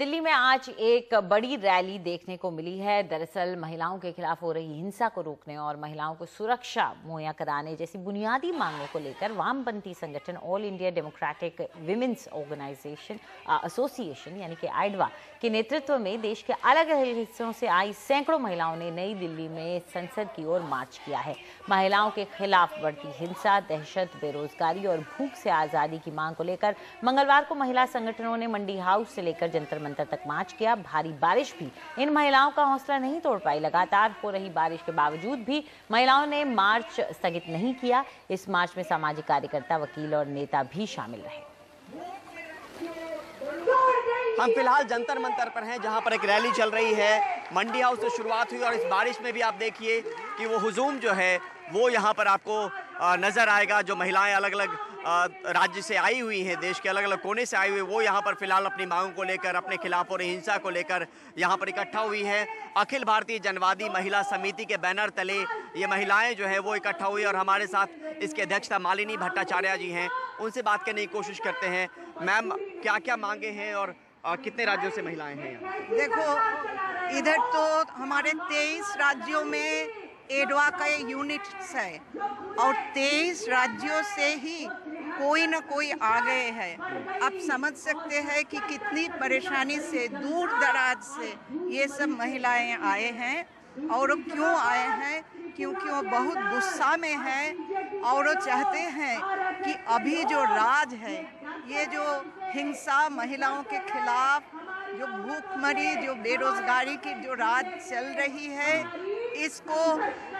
दिल्ली में आज एक बड़ी रैली देखने को मिली है। दरअसल महिलाओं के खिलाफ हो रही हिंसा को रोकने और महिलाओं को सुरक्षा मुहैया कराने जैसी बुनियादी मांगों को लेकर वामपंथी संगठन All India Democratic Women's Organisation Association यानी कि आइडवा के नेतृत्व में देश के अलग अलग हिस्सों से आई सैकड़ों महिलाओं ने नई दिल्ली में संसद की ओर मार्च किया है। महिलाओं के खिलाफ बढ़ती हिंसा, दहशत, बेरोजगारी और भूख से आज़ादी की मांग को लेकर मंगलवार को महिला संगठनों ने मंडी हाउस से लेकर जंतर मंतर तक मार्च किया। भारी बारिश भी। इन महिलाओं का हौसला नहीं तोड़ पाई। लगातार हो रही बारिश के बावजूद भी महिलाओं ने मार्च स्थगित नहीं किया। इस मार्च में सामाजिक कार्यकर्ता, वकील और नेता भी शामिल रहे। हम फ़िलहाल जंतर मंतर पर हैं, जहाँ पर एक रैली चल रही है। मंडी हाउस से शुरुआत हुई और इस बारिश में भी आप देखिए कि वो हुजूम जो है, वो यहाँ पर आपको नज़र आएगा, जो महिलाएँ अलग अलग राज्य से आई हुई हैं देश के अलग अलग कोने से आई हुई वो यहाँ पर फ़िलहाल अपनी मांगों को लेकर अपने खिलाफ रही हिंसा को लेकर यहाँ पर इकट्ठा हुई है। अखिल भारतीय जनवादी महिला समिति के बैनर तले ये महिलाएँ जो है वो इकट्ठा हुई और हमारे साथ इसके अध्यक्षता मालिनी भट्टाचार्य जी हैं उनसे बात करने की कोशिश करते हैं। मैम क्या क्या मांगे हैं और आ, कितने राज्यों से महिलाएँ हैं देखो इधर तो हमारे तेईस राज्यों में एडवा का यूनिट्स है। और तेईस राज्यों से ही कोई ना कोई आ गए हैं। आप समझ सकते हैं कि कितनी परेशानी से, दूर दराज से ये सब महिलाएँ आए हैं। और क्यों आए हैं? क्योंकि वो बहुत गुस्सा में हैं और वो चाहते हैं कि अभी जो राज है, ये जो हिंसा महिलाओं के खिलाफ, जो भूखमरी, जो बेरोजगारी की जो राज चल रही है इसको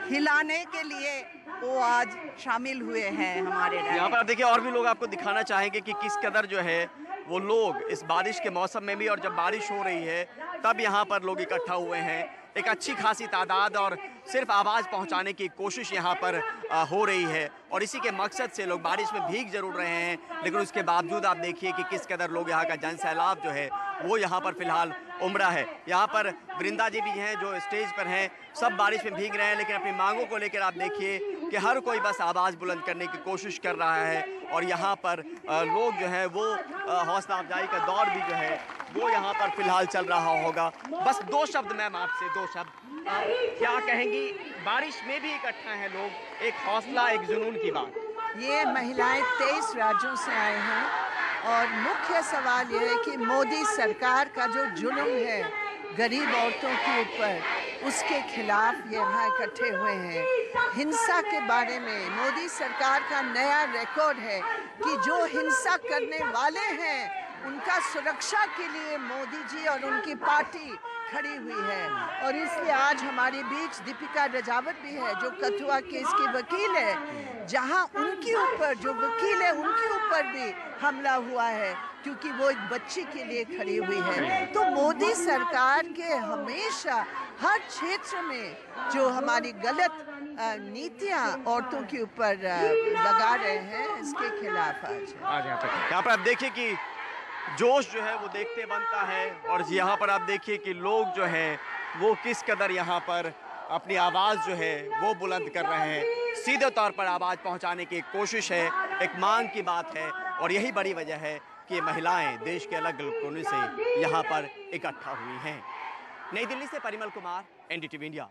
हिलाने के लिए वो आज शामिल हुए हैं हमारे यहाँ पर आप देखिए और भी लोग आपको दिखाना चाहेंगे कि किस कदर जो है वो लोग इस बारिश के मौसम में भी और जब बारिश हो रही है तब यहाँ पर लोग इकट्ठा हुए हैं। एक अच्छी खासी तादाद और सिर्फ़ आवाज़ पहुँचाने की कोशिश यहाँ पर आ, हो रही है। और इसी के मकसद से लोग बारिश में भीग ज़रूर रहे हैं। लेकिन उसके बावजूद आप देखिए कि किस कदर लोग यहाँ का जन सैलाब जो है वो यहाँ पर फ़िलहाल उमड़ा है। यहाँ पर वृंदा जी भी हैं जो स्टेज पर हैं। सब बारिश में भीग रहे हैं, लेकिन अपनी मांगों को लेकर आप देखिए कि हर कोई बस आवाज़ बुलंद करने की कोशिश कर रहा है। और यहाँ पर लोग जो है वो हौसला अफजाई का दौर भी जो है, वो यहाँ पर फ़िलहाल चल रहा होगा। बस दो शब्द मैम आपसे, दो शब्द। क्या कहेंगी? बारिश में भी इकट्ठा है लोग। एक हौसला, एक जुनून की बात। ये महिलाएँ तेईस राज्यों से आए हैं। और मुख्य सवाल यह है कि मोदी सरकार का जो जुल्म है गरीब औरतों के ऊपर, उसके खिलाफ ये यहाँ इकट्ठे हुए हैं। हिंसा के बारे में मोदी सरकार का नया रिकॉर्ड है कि जो हिंसा करने वाले हैं, उनका सुरक्षा के लिए मोदी जी और उनकी पार्टी खड़ी हुई है। और इसलिए आज हमारे बीच दीपिका रजावत भी है, जो कथुआ केस की वकील है, जहाँ उनके ऊपर, जो वकील है, उनके ऊपर भी हमला हुआ है, क्योंकि वो एक बच्ची के लिए खड़ी हुई है। तो मोदी सरकार के हमेशा हर क्षेत्र में जो हमारी गलत नीतियाँ औरतों के ऊपर लगा रहे हैं, इसके खिलाफ आज। यहाँ पर आप देखिए कि जोश जो है वो देखते बनता है और यहाँ पर आप देखिए कि लोग जो है, वो किस कदर यहाँ पर अपनी आवाज़ जो है वो बुलंद कर रहे हैं। सीधे तौर पर आवाज़ पहुँचाने की कोशिश है, एक मांग की बात है और यही बड़ी वजह है कि महिलाएँ देश के अलग अलग कोने से यहाँ पर इकट्ठा हुई हैं। नई दिल्ली से परिमल कुमार, एनडीटीवी इंडिया।